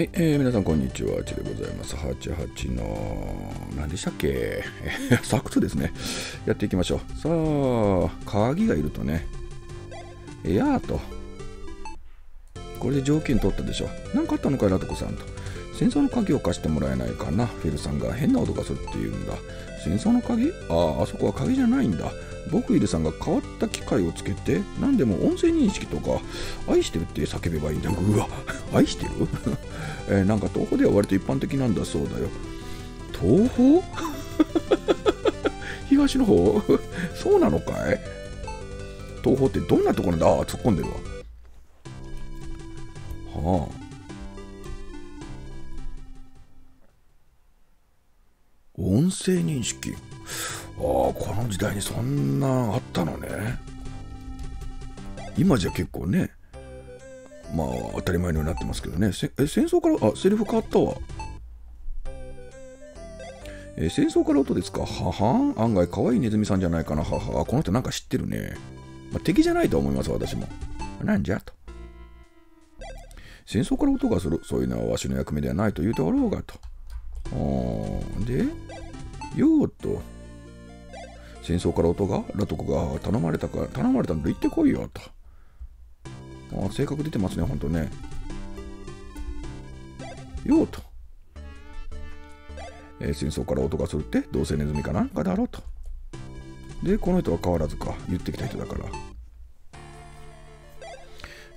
はい、えー、皆さんこんにちは、ちでございます。88の、何でしたっけ？サクトですね、やっていきましょう。さあ、鍵がいるとね、エアーと、これで条件取ったでしょ。何かあったのかい、ラトコさんと。戦争の鍵を貸してもらえないかな。フェルさんが変な音がするって言うんだ。戦争の鍵？ああ、あそこは鍵じゃないんだ。僕イルさんが変わった機械をつけて何でも音声認識とか愛してるって叫べばいいんだ。うわ愛してる、えー、なんか東宝では割と一般的なんだそうだよ。東宝？東の方？そうなのかい？東宝ってどんなところだ？ああ突っ込んでるわ。はあ。音声認識。ああこの時代にそんなあったのね。今じゃ結構ねまあ当たり前のようになってますけどね。え戦争からあセリフ変わったわ。え戦争から音ですか？ははん？案外可愛いネズミさんじゃないかな。ははこの人なんか知ってるね、まあ、敵じゃないと思います私も。なんじゃと。戦争から音がする。そういうのはわしの役目ではないと言うておろうがと。でようと。戦争から音が？ラトコが頼まれたから頼まれたんで行ってこいよと。あ性格出てますねほんとね。ようと、えー、戦争から音がするってどうせネズミかなんかだろうと。でこの人は変わらずか言ってきた人だから。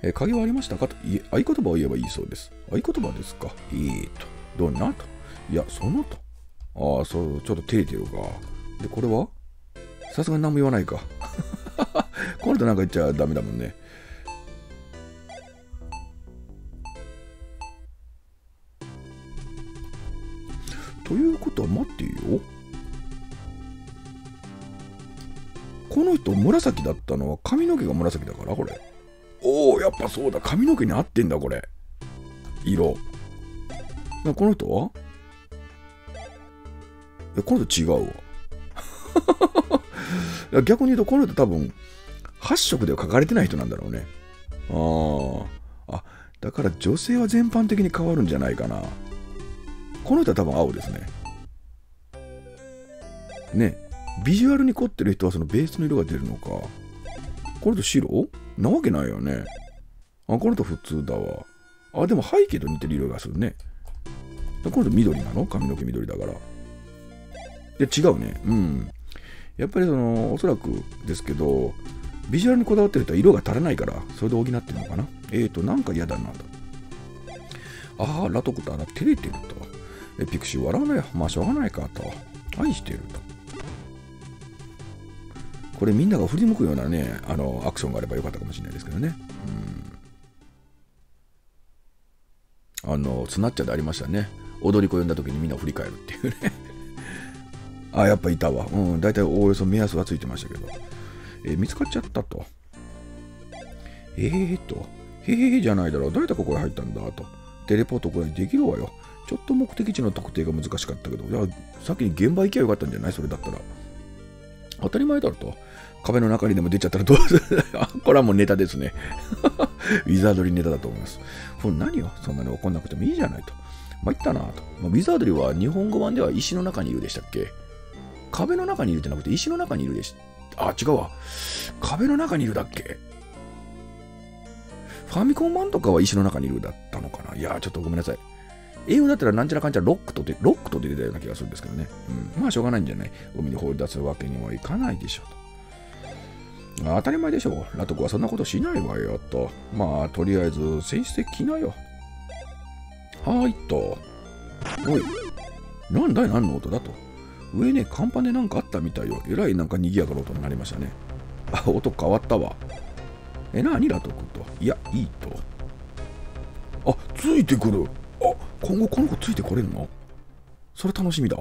えー、鍵はありましたか？といえ合言葉を言えばいいそうです。合言葉ですか？いいと。どうな？と。いやそのとああそうちょっと照れてるかでこれは？さすがに何も言わないか。この人なんか言っちゃダメだもんね。ということは待ってよ。この人紫だったのは髪の毛が紫だからこれ。おおやっぱそうだ髪の毛に合ってんだこれ。色。この人は？えこの人違うわ。逆に言うと、この人多分、8色では書かれてない人なんだろうね。ああ。あ、だから女性は全般的に変わるんじゃないかな。この人は多分青ですね。ね。ビジュアルに凝ってる人はそのベースの色が出るのか。この人白？なわけないよね。あ、この人普通だわ。あ、でも背景と似てる色がするね。この人緑なの？髪の毛緑だから。や、違うね。うん。やっぱりそのおそらくですけどビジュアルにこだわってる人は色が足らないからそれで補ってるのかな。えーとなんか嫌だなと。ああラトクター照れてると。えピクシー笑わないよ。まあしょうがないかと。愛してると。これみんなが振り向くようなねあのアクションがあればよかったかもしれないですけどね。うん。あのスナッチャーでありましたね。踊り子呼んだ時にみんな振り返るっていうね。あ、やっぱいたわ。うん、大体おおよそ目安はついてましたけど。えー、見つかっちゃったと。えーと、へへへじゃないだろう。誰だここへ入ったんだと。テレポートくらいできるわよ。ちょっと目的地の特定が難しかったけど、いや、先に現場行きゃよかったんじゃない？それだったら。当たり前だろと。壁の中にでも出ちゃったらどう？す るこれはもうネタですね。ウィザードリーネタだと思います。これ何よ？そんなに怒んなくてもいいじゃないと。参ったなと。まあ、ウィザードリーは日本語版では石の中にいるでしたっけ？壁の中にいるじゃなくて石の中にいるでしあ、違うわ。壁の中にいるだっけ？ファミコン版とかは石の中にいるだったのかな？いやちょっとごめんなさい。英語だったらなんちゃらかんちゃらロックとで、ロックと出てたような気がするんですけどね。うん。まあしょうがないんじゃない？海に放り出すわけにはいかないでしょうと。当たり前でしょう。ラトコはそんなことしないわよと。まあとりあえず選手的なよ。はーいと。おい。なんだい？何の音だと？上ね、甲板でなんかあったみたいよ。えらいなんか賑やかな音になりましたね。あ、音変わったわ。え、なにラト君と。いや、いいと。あ、ついてくる。あ、今後この子ついてこれんの？それ楽しみだ。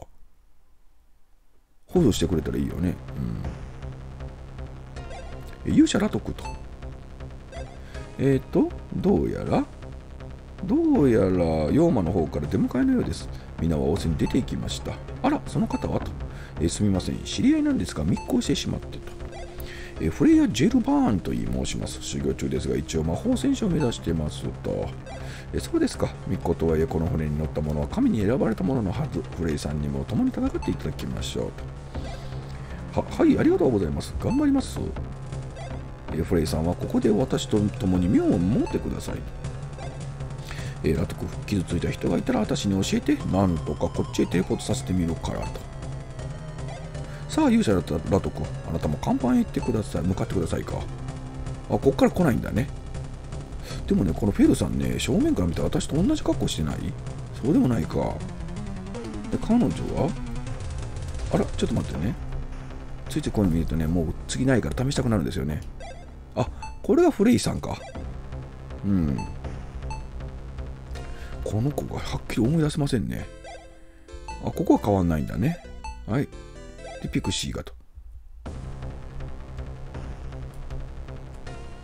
補助してくれたらいいよね。うん。勇者ラトクと。えっ、ー、と、どうやら、どうやら、妖魔の方から出迎えのようです。皆は仰せに出て行きました。あら、その方はと。えー、すみません、知り合いなんですが密航してしまってと。ええフレイヤ・ジェルバーンと言い申します。修行中ですが一応魔法戦士を目指してますと。えそうですか。巫女とはいえこの船に乗った者は神に選ばれた者のはず。フレイさんにも共に戦っていただきましょうと。ははいありがとうございます。頑張ります。えフレイさんはここで私と共に妙を持ってください。えー、ラトク傷ついた人がいたら私に教えてなんとかこっちへ抵抗させてみるからと。さあ勇者だったラトクあなたも甲板へ行ってください。向かってくださいか。あこっから来ないんだね。でもねこのフェルさんね正面から見て私と同じ格好してない？そうでもないか。で彼女は？あらちょっと待ってね。ついついこういうの見るとねもう次ないから試したくなるんですよね。あこれがフレイさんか。うん。この子がはっきり思い出せませんね。あ、ここは変わんないんだね。はい。で、ピクシーがと。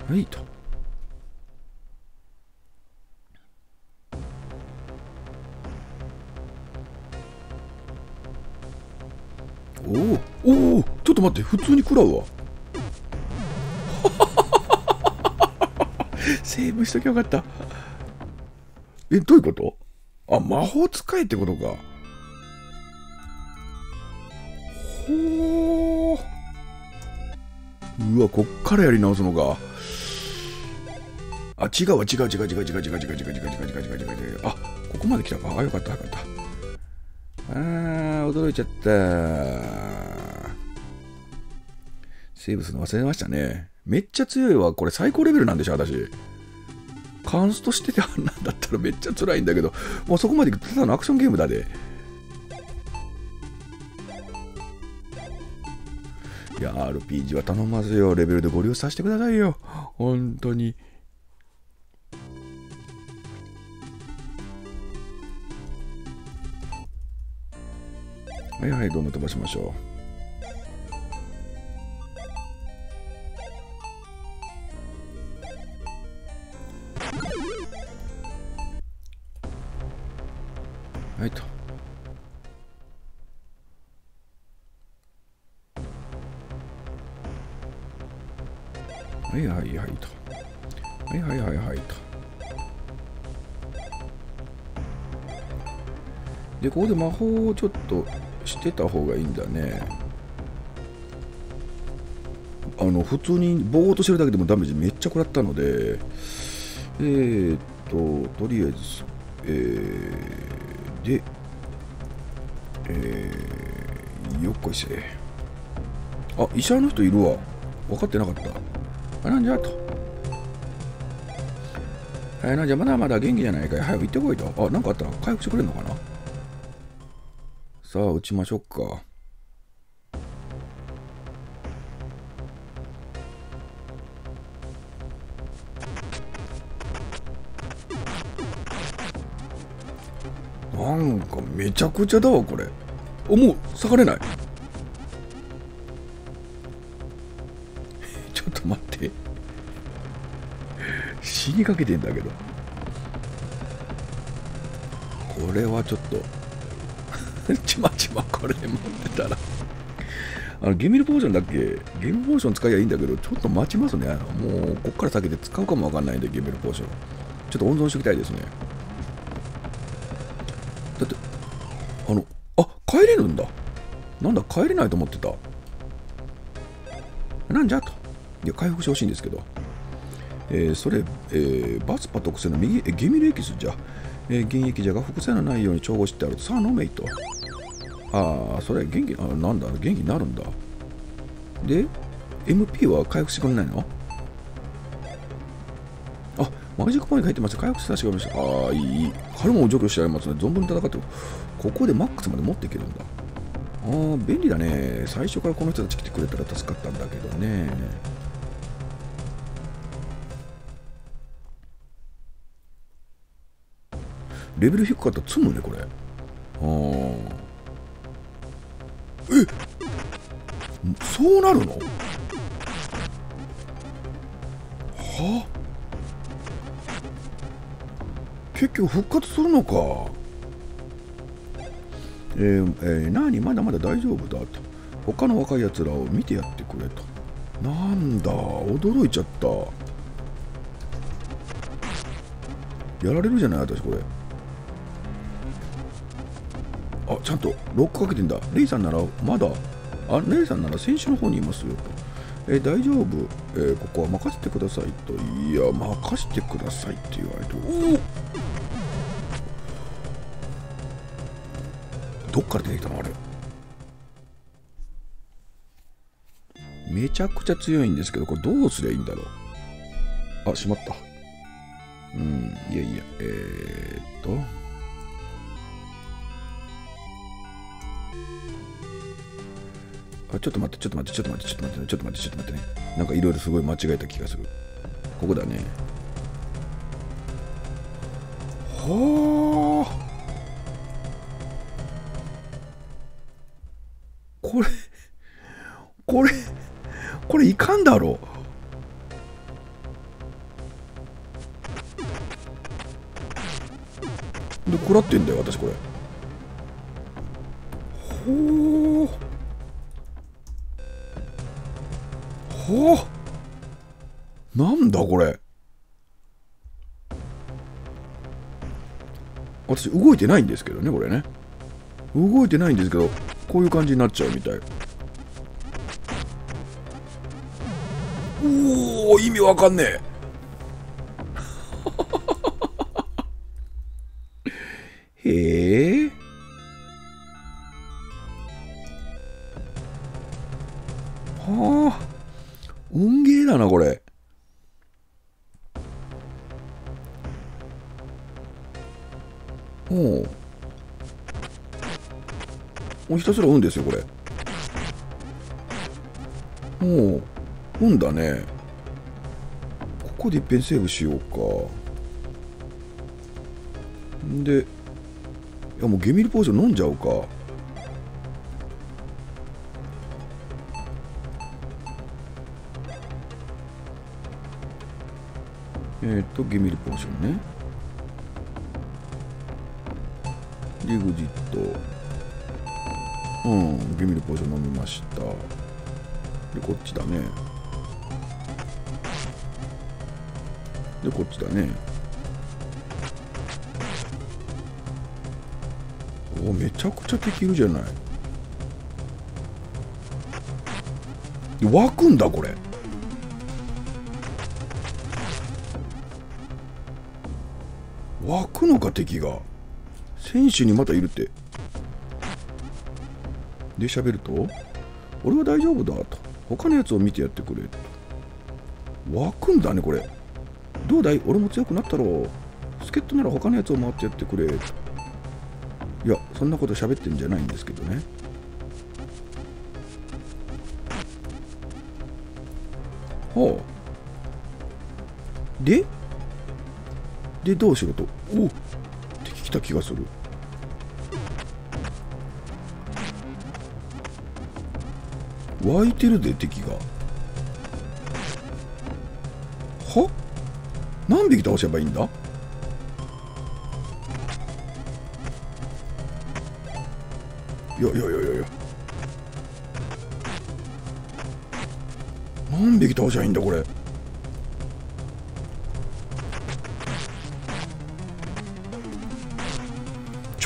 はいと。おおおちょっと待って普通に食らうわ セーブしときゃよかったえ、どういうこと？あ、魔法使いってことか。ほー。うわ、こっからやり直すのか。あ、違うわ、違う違う違う違う違う違う違う違う違う違う違う違う違う違う。あ、ここまで来たか。あ、よかったよかった。あー、驚いちゃった。セーブするの忘れましたね。めっちゃ強いわ。これ最高レベルなんでしょ、私。カンストしててあんなんだったらめっちゃ辛いんだけど、もうそこまでただのアクションゲームだで。いや、RPG は頼まずよ。レベルでご利用させてくださいよ。本当に。はいはい、どんどん飛ばしましょう。はいと。はいはいはいと。はいはいはいはいと。で、ここで魔法をちょっとしてた方がいいんだね。あの、普通にぼーっとしてるだけでもダメージめっちゃ食らったので、えー、っと、とりあえず、えーで、えー、よっこいせ。あ、医者の人いるわ。分かってなかった。あ、なんじゃと。えー、なんじゃ、まだまだ元気じゃないかい。早く行ってこいと。あ、なんかあったら回復してくれるのかなさあ、打ちましょうか。なんかめちゃくちゃだわこれ。おもう下がれない。ちょっと待って。死にかけてんだけど。これはちょっと。ちまちまこれ持ってたら。あのゲミルポーションだっけ？ゲミルポーション使いゃいいんだけどちょっと待ちますね。もうこっから先で使うかもわかんないんでゲミルポーション。ちょっと温存しておきたいですね。だってあのあ帰れるんだ。なんだ帰れないと思ってた。なんじゃと。いや回復してほしいんですけど。えー、それ、えー、バスパ特製の右えゲミルエキスじゃ、えー、原液じゃが副作用のないように調合してあるさあ飲めいと。ああそれ元気あなんだ元気になるんだ。で MP は回復してくれないの？マジックポイント入ってます。回復スターがありました。ああ、いい、いい。彼も除去してありますね。存分に戦ってる。ここでマックスまで持っていけるんだ。ああ、便利だね。最初からこの人たち来てくれたら助かったんだけどね。レベル低かったら積むね、これ。ああ。えそうなるの？は？あ結局復活するのか。えー、えー、何まだまだ大丈夫だと。他の若い奴らを見てやってくれと。なんだ？驚いちゃった。やられるじゃない？私これ。あちゃんとロックかけてんだ。レイさんならまだ。あレイさんなら選手の方にいますよ。とえ大丈夫、えーここは任せてくださいといや任せてくださいって言われておおどっから出てきたのあれ？めちゃくちゃ強いんですけどこれどうすりゃいいんだろう？あしまった。うんいやいや。えー、っとあちょっと待ってちょっと待ってちょっと待ってちょっと待ってちょっと待ってちょっと待ってね。なんかいろいろすごい間違えた気がする。ここだね。はあ。これこれこれいかんだろ。で食らってんだよ私これ。ほうほうなんだこれ。私動いてないんですけどねこれね。動いてないんですけどこういう感じになっちゃうみたい。おお意味わかんねえ。へえ。はあ。運ゲーだなこれ。おおもうひたすら運ですよこれ。おお運だね。ここでいっぺんセーブしようか。んでいやもうゲミルポーション飲んじゃうか。えーっとゲミルポーションね。リグジット。うんゲミルポーション飲みました。でこっちだね。でこっちだね。おめちゃくちゃ敵いるじゃない。湧くんだこれ。湧くのか敵が。選手にまたいるって。で喋ると俺は大丈夫だと。他のやつを見てやってくれ湧くんだねこれ。どうだい？俺も強くなったろう。助っ人なら他のやつを回ってやってくれいやそんなこと喋ってんじゃないんですけどね。ほう。ででどうしろと。お敵来た気がする。湧いてるで敵が。は？何匹倒せばいいんだ？いやいやいやいや何匹倒しゃいいんだこれ？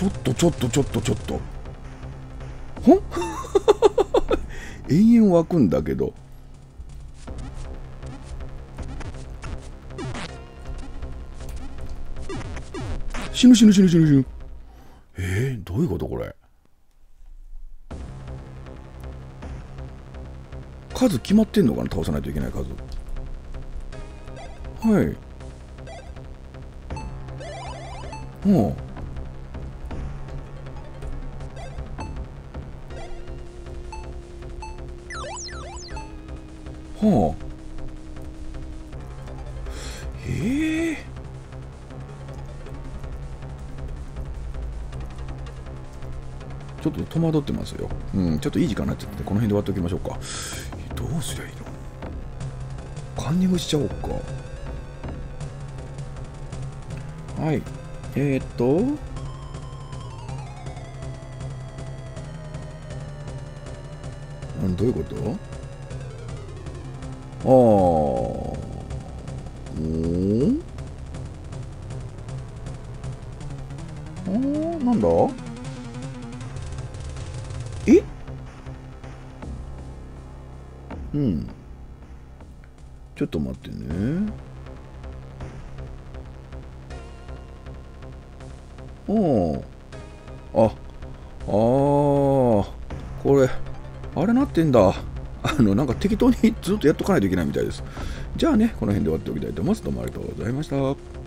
ちょっとちょっとちょっとちょっと。ほん？延々湧くんだけど。死ぬ死ぬ死ぬ死ぬ死ぬ。えー、どういうことこれ？数決まってんのかな？倒さないといけない数。はい。もうはあええちょっと戸惑ってますよ。うん、ちょっといい時間になっちゃって、この辺で終わっておきましょうか。どうすりゃいいの？カンニングしちゃおうか。はい。えー、っと、うんどういうこと？あおー。あーなんだ？え？うん。ちょっと待ってね。おー。ああー。これあれなってんだ。あのなんか適当にずっとやっとかないといけないみたいです。じゃあねこの辺で終わっておきたいと思います。どうもありがとうございました。